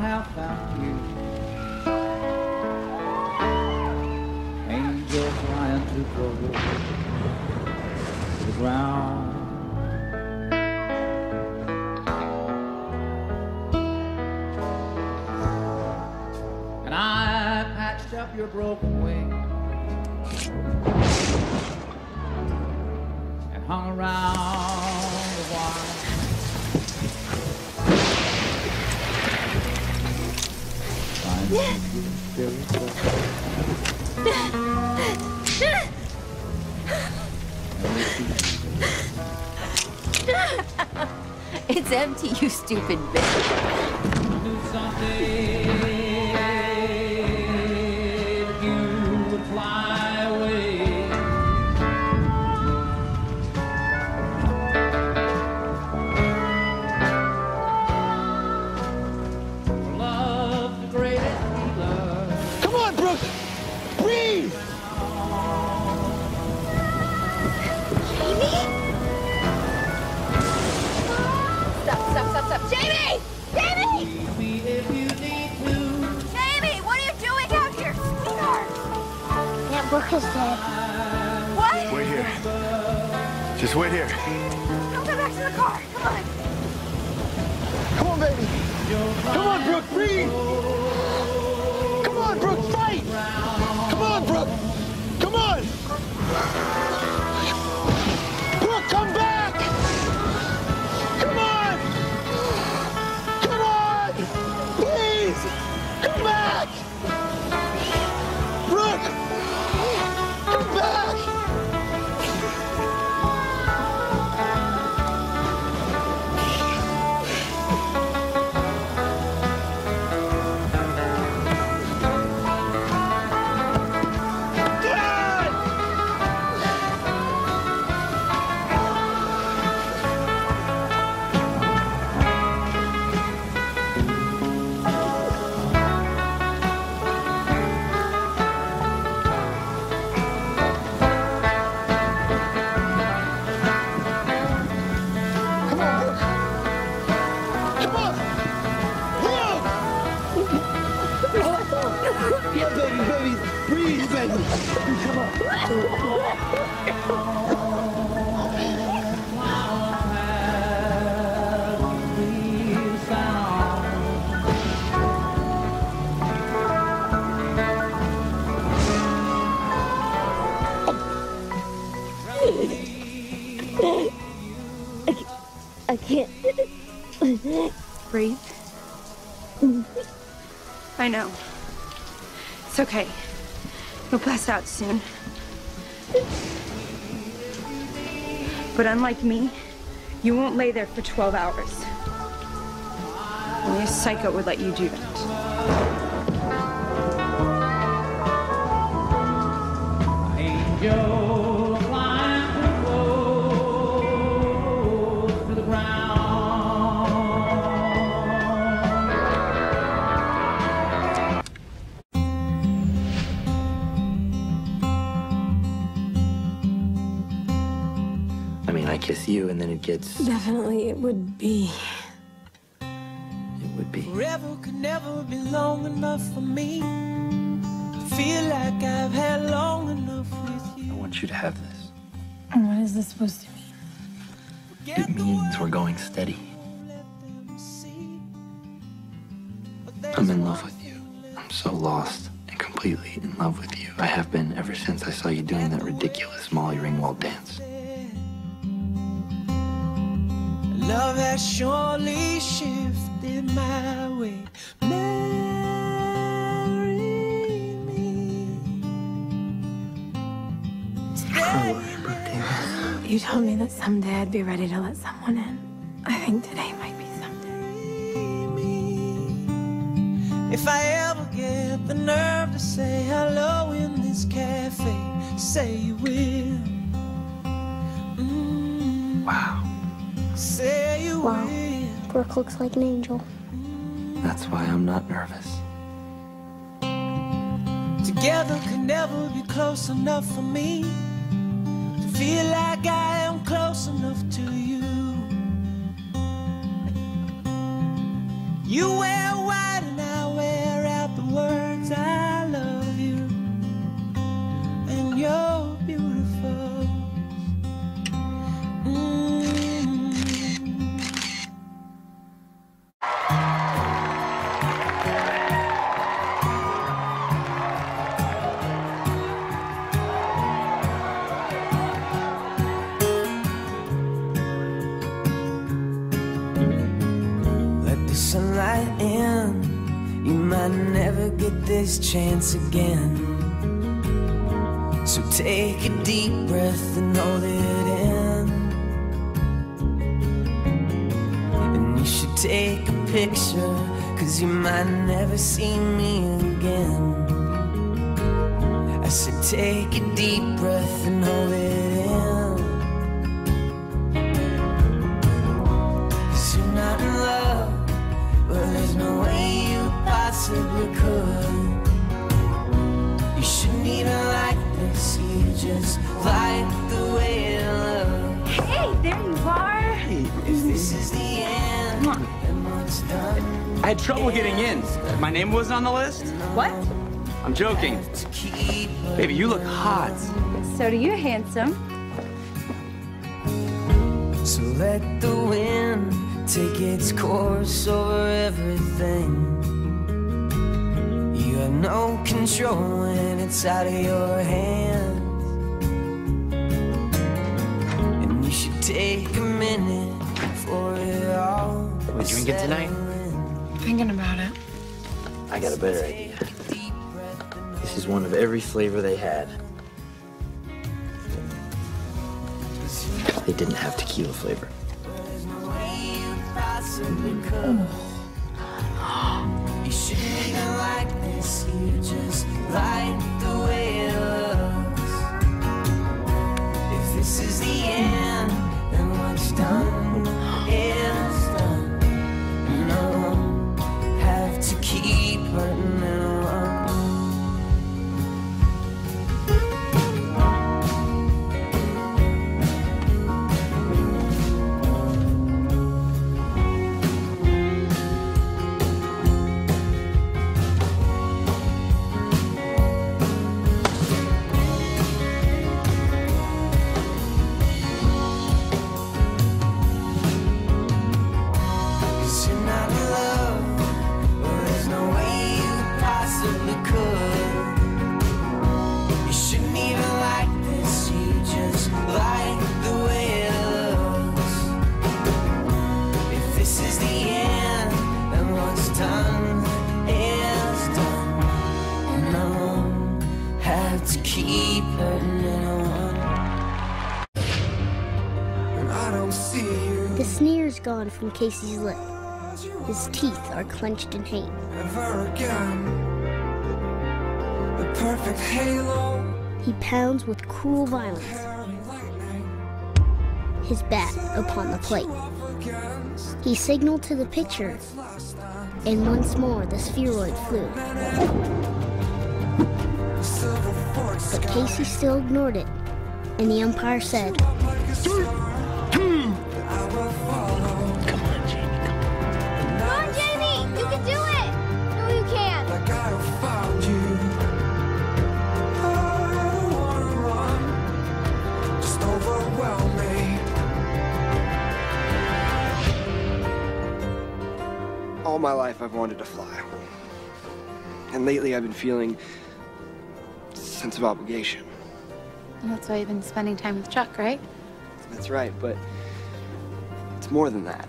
not have found you. Angels flying too close to the ground. And I patched up your broken wing and hung around a while. It's empty, you stupid bitch. Is dead. What? Wait here. Just wait here. Come back to the car. Come on. Come on, baby. Come on, Brooke, breathe. Breathe. I know. It's okay. You'll pass out soon. But unlike me, you won't lay there for 12 hours. Only a psycho would let you do that. Angel mean, I kiss you and then it gets. Definitely, it would be. It would be. Forever could never be long enough for me. I Feel like I've had long enough with you. I want you to have this. And what is this supposed to mean? It means we're going steady. I'm in love with you. I'm so lost and completely in love with you. I have been ever since I saw you doing that ridiculous Molly Ringwald dance. Love has surely shifted my way. Marry me. You told me that someday I'd be ready to let someone in. I think today might be someday. If I ever get the nerve to say hello in this cafe, say you will. Mm, Wow. Say you Wow. Brooke looks like an angel. That's why I'm not nervous. Together could never be close enough for me to feel like I am close enough to you. You wear white this chance again. So take a deep breath and hold it in. And you should take a picture, cause you might never see me again. I said, take a deep breath and hold it in. Cause you're not in love, but there's no way you possibly could. Just like the way it looks. Hey, there you are. If this is the end, then what's done I had trouble getting in. My name wasn't on the list? What? I'm joking. Baby, you look hot. So do you, handsome. So let the wind take its course over everything. You have no control when it's out of your hands. Take a minute for it all. We drinking tonight? Thinking about it. I got a better idea. This is one of every flavor they had. They didn't have tequila flavor. You shouldn't like this, you just like the way it looks. If this is the end, then what's 等 The sneer's gone from Casey's lip. His teeth are clenched in hate. ever again. The perfect halo, He pounds with cruel violence his bat upon the plate. He signaled to the pitcher, and once more the spheroid flew. But Casey still ignored it, and the umpire said, All my life I've wanted to fly. And lately I've been feeling a sense of obligation. And that's why you've been spending time with Chuck, right? That's right, but it's more than that.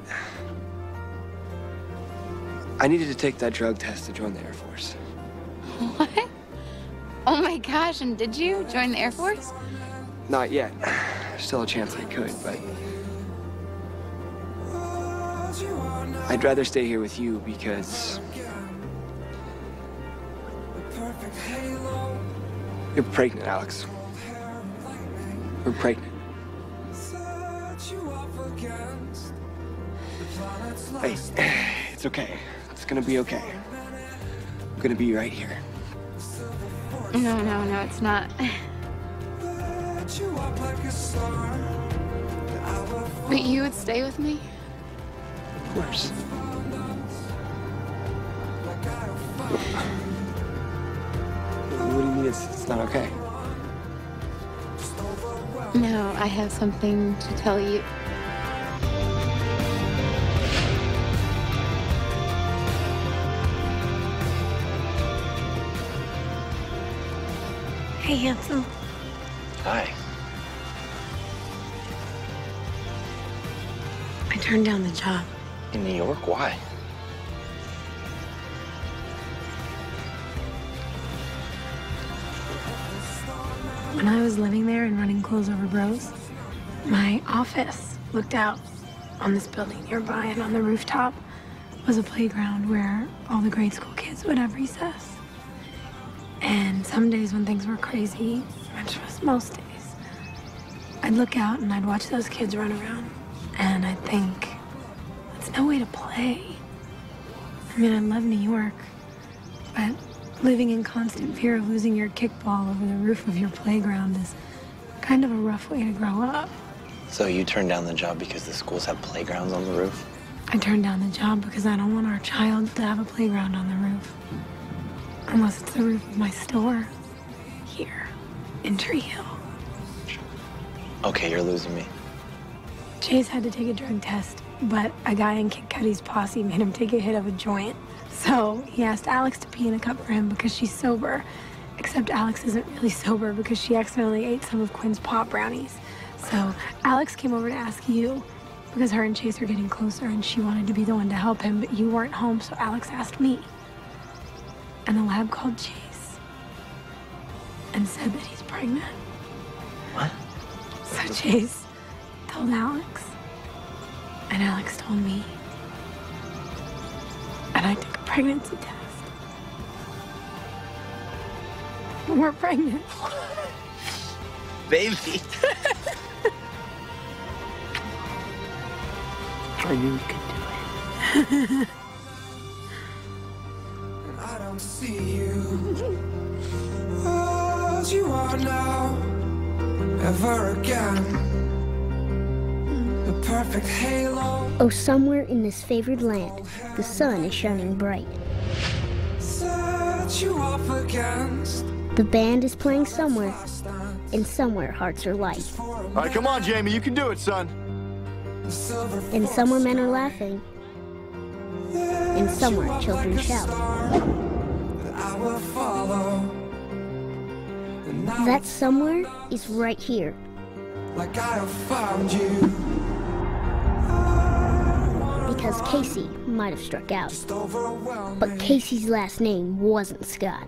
I needed to take that drug test to join the Air Force. What? Oh my gosh, and did you join the Air Force? Not yet. There's Still a chance I could, but I'd rather stay here with you because you're pregnant, Alex. We're pregnant. Hey, it's okay. It's gonna be okay. I'm gonna be right here. No, no, no, it's not. But you would stay with me? Of. What do you mean it's, it's not okay? No, I have something to tell you. Hey, handsome. Hi. I turned down the job. In New York? Why? When I was living there and running clothes over bros, my office looked out on this building nearby, and on the rooftop was a playground where all the grade school kids would have recess. And some days when things were crazy, which was most days, I'd look out and I'd watch those kids run around, and I'd think, no way to play. I mean, I love New York, but living in constant fear of losing your kickball over the roof of your playground is kind of a rough way to grow up. So you turned down the job because the schools have playgrounds on the roof? I turned down the job because I don't want our child to have a playground on the roof. Unless it's the roof of my store here in Tree Hill. Okay, you're losing me. Chase had to take a drug test, but a guy in Kid Cudi's posse made him take a hit of a joint. So he asked Alex to pee in a cup for him because she's sober. Except Alex isn't really sober because she accidentally ate some of Quinn's pop brownies. So Alex came over to ask you because her and Chase are getting closer and she wanted to be the one to help him, but you weren't home, so Alex asked me. And the lab called Chase and said that he's pregnant. What? So Chase told Alex, and Alex told me. And I took a pregnancy test. And We're pregnant. Baby. I knew we could do it. I don't see you as you are now, ever again. The perfect halo Oh, somewhere in this favored land, the sun is shining bright. set you up against. The band is playing somewhere, and somewhere hearts are light. All right, come on, Jamie. You can do it, son. And somewhere men are laughing, and somewhere children shout. I will follow. That somewhere is right here. Like I have found you. Because Casey might have struck out. But Casey's last name wasn't Scott.